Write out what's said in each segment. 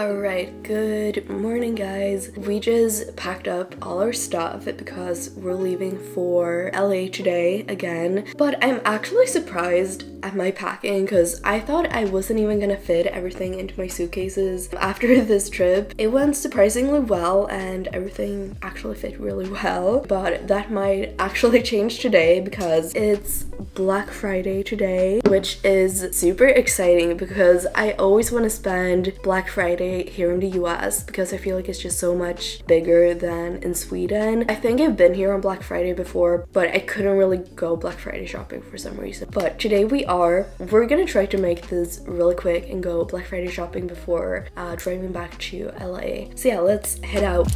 Alright, good morning guys. We just packed up all our stuff because we're leaving for LA today again. But I'm actually surprised at my packing because I thought I wasn't even gonna fit everything into my suitcases. After this trip, it went surprisingly well and everything actually fit really well. But that might actually change today because it's Black Friday today, which is super exciting because I always want to spend Black Friday here in the US because I feel like it's just so much bigger than in Sweden. I think I've been here on Black Friday before, but I couldn't really go Black Friday shopping for some reason. But today we are. We're gonna try to make this really quick and go Black Friday shopping before uh, driving back to LA. So yeah, let's head out.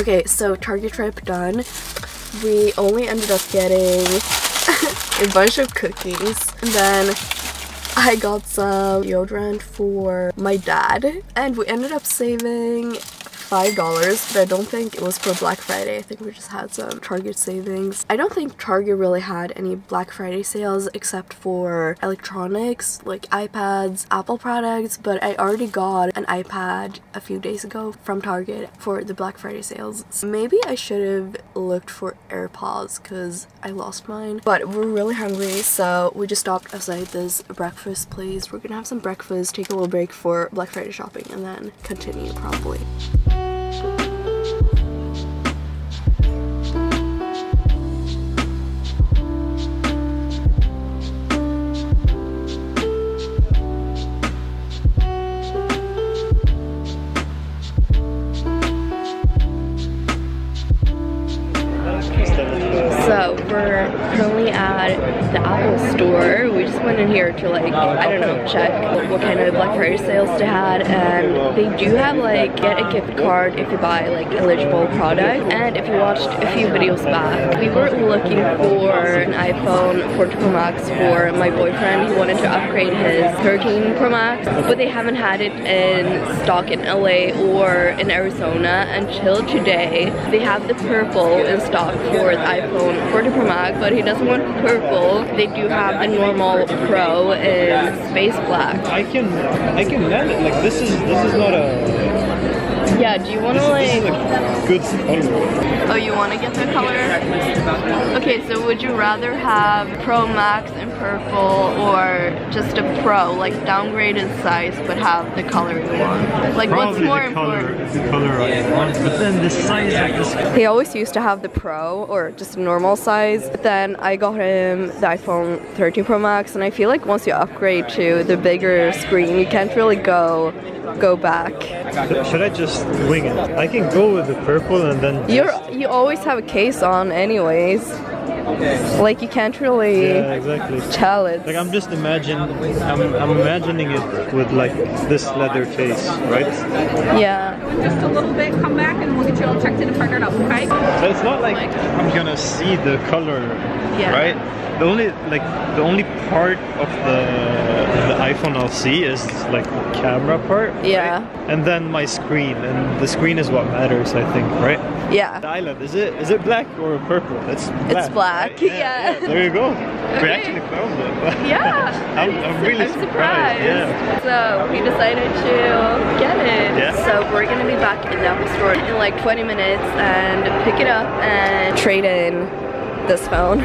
Okay, so Target trip done. We only ended up getting a bunch of cookies. And then I got some deodorant for my dad. And we ended up saving $5, but I don't think it was for Black Friday. I think we just had some Target savings. I don't think Target really had any Black Friday sales except for electronics like iPads, Apple products, but I already got an iPad a few days ago from Target for the Black Friday sales. So maybe I should have looked for AirPods because I lost mine. But we're really hungry, so we just stopped outside this breakfast place. We're gonna have some breakfast, take a little break for Black Friday shopping, and then continue probably. At the Apple store. We just went in here to like, I don't know, check what kind of Black Friday sales they had. And they do have like, get a gift card if you buy like eligible product. And if you watched a few videos back, we were looking for an iPhone 14 Pro Max for my boyfriend. He wanted to upgrade his 13 Pro Max, but they haven't had it in stock in LA or in Arizona until today. They have the purple in stock for the iPhone 14 Pro Max, but he doesn't want purple. They do have the normal Pro in space black. I can I can mend it. Like this is this is not a Yeah, do you want to is- this like... is a good color. Oh, you want to get the color? Okay, so would you rather have Pro Max in purple or just a Pro, like downgraded size, but have the color you want? Like, what's Probably more the color, important? the color I want, but then the size of this. He always used to have the Pro or just a normal size. But then I got him the iPhone 13 Pro Max, and I feel like once you upgrade to the bigger screen, you can't really go go back. Should I just wing it? I can go with the purple and then. You're you always have a case on, anyways. Like you can't really Yeah, exactly. tell it. Like I'm just imagine, I'm, I'm imagining it with like this leather case, right? Yeah. just a little bit, come back and we'll get you all checked in and partnered up, okay? So it's not like I'm gonna see the color, Yeah. right? The only like the only part of the the iPhone I'll see is like the camera part. right? Yeah. And then my screen, and the screen is what matters, I think, right? Yeah. The Yeah. island is it is it black or purple? It's black. black, right? yeah. There you go. We actually found it. Yeah. I'm, I'm really I'm surprised. Yeah. So we decided to get it. Yeah. So we're gonna be back in the Apple store in like 20 minutes and pick it up and trade in this phone.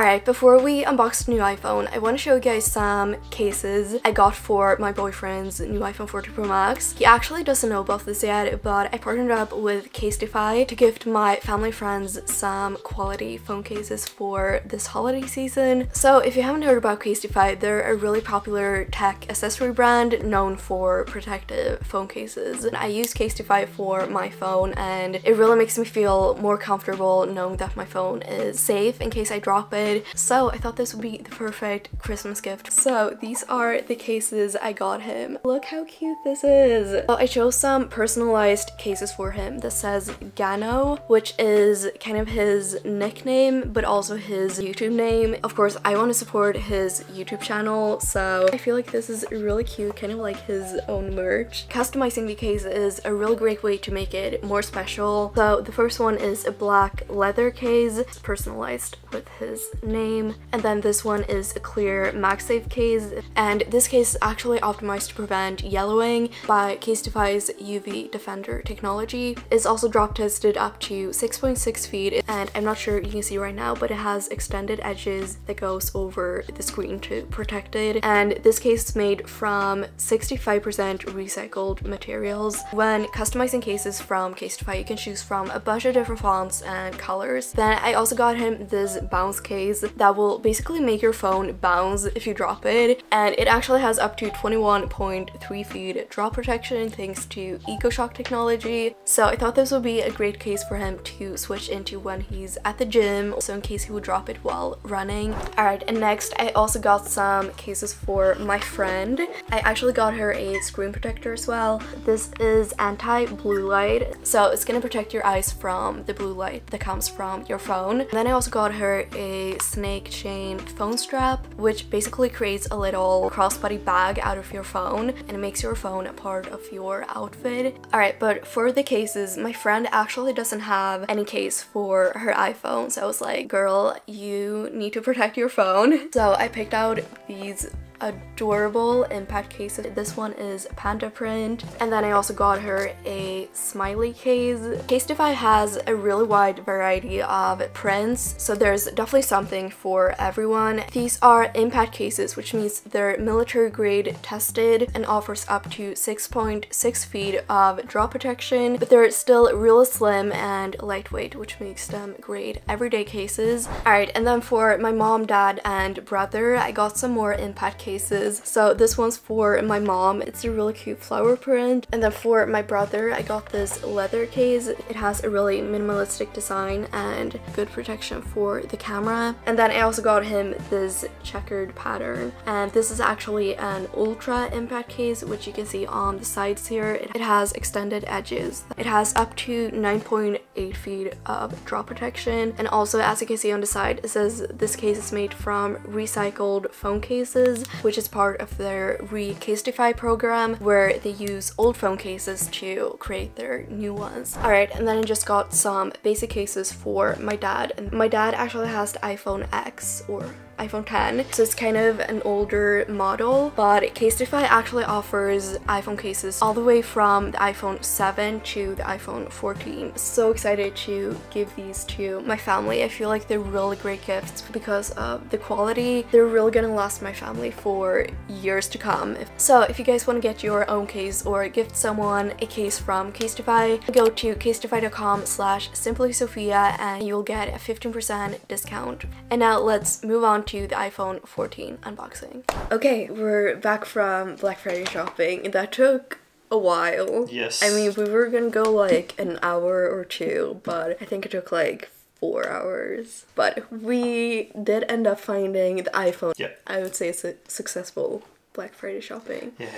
Alright, before we unbox the new iPhone, I want to show you guys some cases I got for my boyfriend's new iPhone 14 Pro Max. He actually doesn't know about this yet, but I partnered up with Casetify to gift my family friends some quality phone cases for this holiday season. So if you haven't heard about Casetify, they're a really popular tech accessory brand known for protective phone cases. I use Casetify for my phone and it really makes me feel more comfortable knowing that my phone is safe in case I drop it so I thought this would be the perfect Christmas gift. So these are the cases I got him. Look how cute this is. I chose some personalized cases for him. This says Gano, which is kind of his nickname, but also his YouTube name. Of course, I want to support his YouTube channel, so I feel like this is really cute, kind of like his own merch. Customizing the case is a really great way to make it more special. So the first one is a black leather case. Personalized with his name. And then this one is a clear MagSafe case. And this case is actually optimized to prevent yellowing by Casetify's UV Defender technology. It's also drop tested up to 6.6 .6 feet and I'm not sure you can see right now but it has extended edges that goes over the screen to protect it and this case is made from 65% recycled materials. When customizing cases from Casetify you can choose from a bunch of different fonts and colors. Then I also got him this bounce case that will basically make your phone bounce if you drop it and it actually has up to 21.3 feet drop protection thanks to EcoShock technology so I thought this would be a great case for him to switch into when he's at the gym so in case he would drop it while running. Alright and next I also got some cases for my friend. I actually got her a screen protector as well. This is anti-blue light so it's gonna protect your eyes from the blue light that comes from your phone. And then I also got her a snake chain phone strap which basically creates a little crossbody bag out of your phone and it makes your phone a part of your outfit. Alright but for the cases my friend actually doesn't have any case for her iPhone so I was like girl you need to protect your phone. So I picked out these adorable impact cases. This one is panda print. And then I also got her a smiley case. Casetify has a really wide variety of prints, so there's definitely something for everyone. These are impact cases, which means they're military grade tested and offers up to 6.6 .6 feet of drop protection, but they're still real slim and lightweight, which makes them great everyday cases. Alright, and then for my mom, dad, and brother, I got some more impact cases cases. So this one's for my mom. It's a really cute flower print. And then for my brother, I got this leather case. It has a really minimalistic design and good protection for the camera. And then I also got him this checkered pattern. And this is actually an ultra impact case, which you can see on the sides here. It has extended edges. It has up to 9.8 feet of drop protection. And also, as you can see on the side, it says this case is made from recycled phone cases, which is part of their Recasetify program where they use old phone cases to create their new ones. Alright, and then I just got some basic cases for my dad. And my dad actually has the iPhone X or iPhone 10 so it's kind of an older model but Casetify actually offers iPhone cases all the way from the iPhone 7 to the iPhone 14 so excited to give these to my family. I feel like they're really great gifts because of the quality. They're really gonna last my family for years to come. So if you guys want to get your own case or gift someone a case from Casetify go to casetify.com slash simply Sofia and you'll get a 15% discount. And now let's move on to the iPhone 14 unboxing. Okay, we're back from Black Friday shopping. That took a while. Yes. I mean, we were gonna go like an hour or two, but I think it took like four hours. But we did end up finding the iPhone. Yeah. I would say it's a successful Black Friday shopping. Yeah.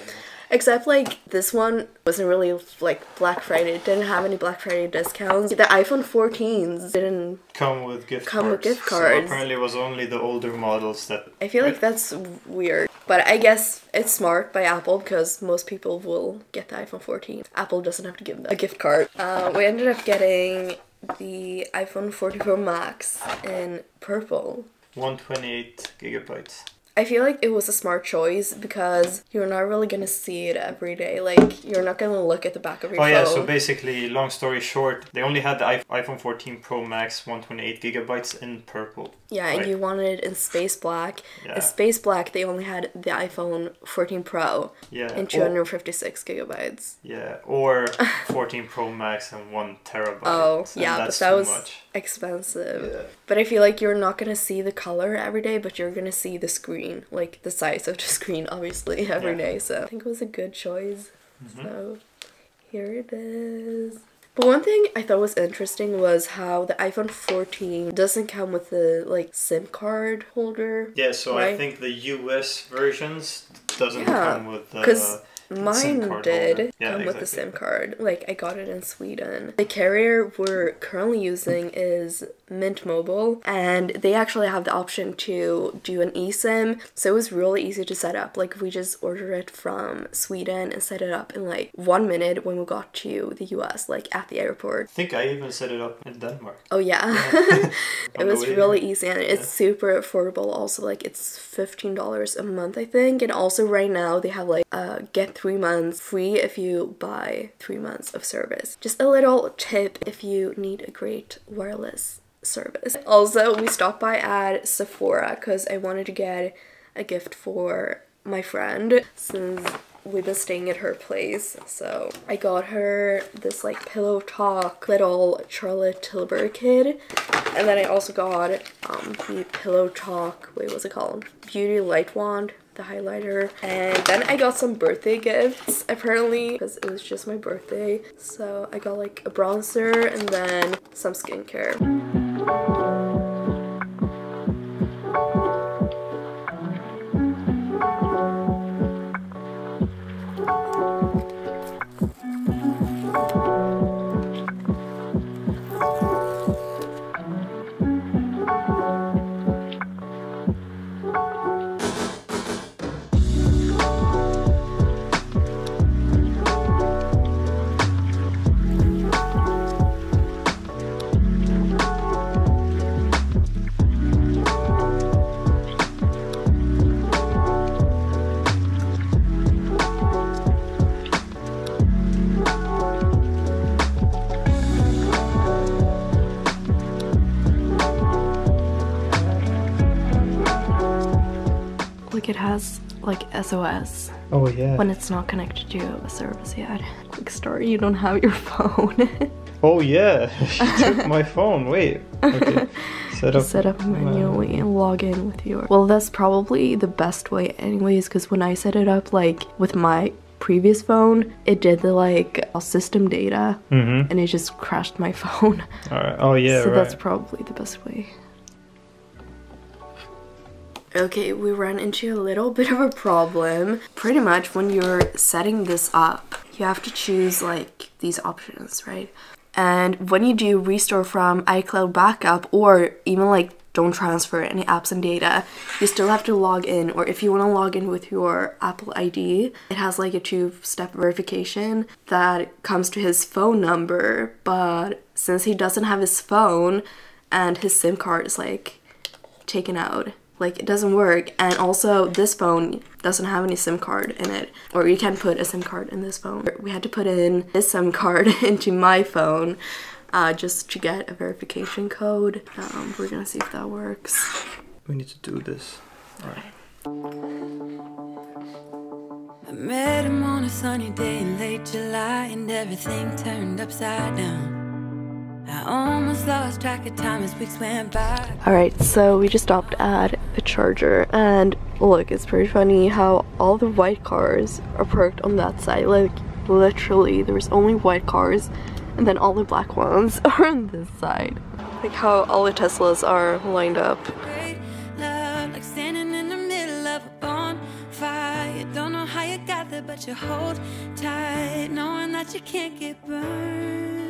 Except like this one wasn't really like Black Friday. It didn't have any Black Friday discounts. The iPhone 14s didn't Come with gift Come with cards. gift cards. So apparently it was only the older models that I feel like that's weird. But I guess it's smart by Apple because most people will get the iPhone 14. Apple doesn't have to give them a gift card. Uh, we ended up getting the iPhone 44 Max in purple. 128 gigabytes. I feel like it was a smart choice because you're not really gonna see it every day. Like you're not gonna look at the back of your Oh phone. yeah, so basically, long story short, they only had the iPhone 14 Pro Max 128 gigabytes in purple. Yeah, and you wanted it in space black. Yeah. In space black, they only had the iPhone 14 Pro Yeah. and or- 256 gigabytes. yeah, or 14 Pro Max and one terabyte. Oh, yeah, but that was much. expensive. Yeah. But I feel like you're not gonna see the color every day, but you're gonna see the screen, like the size of the screen, obviously, every Yeah. day. So I think it was a good choice. Mhm. So here it is. But one thing I thought was interesting was how the iPhone 14 doesn't come with the like SIM card holder. Yeah, so I think the US versions doesn't Yeah, come with the. 'cause SIM Mine card did holder. Yeah, come with the. SIM card. Like I got it in Sweden. The carrier we're currently using is Mint Mobile, and they actually have the option to do an eSIM. So it was really easy to set up. Like we just ordered it from Sweden and set it up in like one minute when we got to the US, like at the airport. I think I even set it up in Denmark. Oh yeah. it was really easy and it's super affordable also like it's $15 a month I think and also right now they have like uh get 3 months free if you buy 3 months of service. Just a little tip if you need a great wireless service. Also, we stopped by at Sephora cuz I wanted to get a gift for my friend since we've been staying at her place. So I got her this like pillow talk little Charlotte Tilbury kid. And then I also got um the pillow talk, wait, what's it called? Beauty light wand, the highlighter. And then I got some birthday gifts apparently because it was just my birthday. So I got like a bronzer and then some skincare. Like SOS Oh yeah. when it's not connected to a service yet. Quick story, you don't have your phone. Oh yeah, she took my phone. Wait. Okay. Set up. set up manually and log in with your well that's probably the best way anyways because when i set it up like with my previous phone it did the like system data Mm-hmm. and it just crashed my phone All right. Oh yeah. so right. that's probably the best way okay we ran into a little bit of a problem pretty much when you're setting this up you have to choose like these options right and when you do restore from iCloud backup or even like don't transfer any apps and data, you still have to log in. Or if you want to log in with your Apple ID, it has like a two step verification that comes to his phone number. But since he doesn't have his phone and his SIM card is like taken out, like it doesn't work. And also, this phone doesn't have any SIM card in it, or you can't put a SIM card in this phone. We had to put in this SIM card into my phone uh, just to get a verification code. Um, we're gonna see if that works. We need to do this. All right. I met him on a sunny day in late July, and everything turned upside down. Alright, so we just stopped at a charger, and look, it's pretty funny how all the white cars are parked on that side. Like, literally, there's only white cars, and then all the black ones are on this side. Like how all the Teslas are lined up. Like standing in the middle of a bonfire. You don't know how you got there, but you hold tight, knowing that you can't get burned.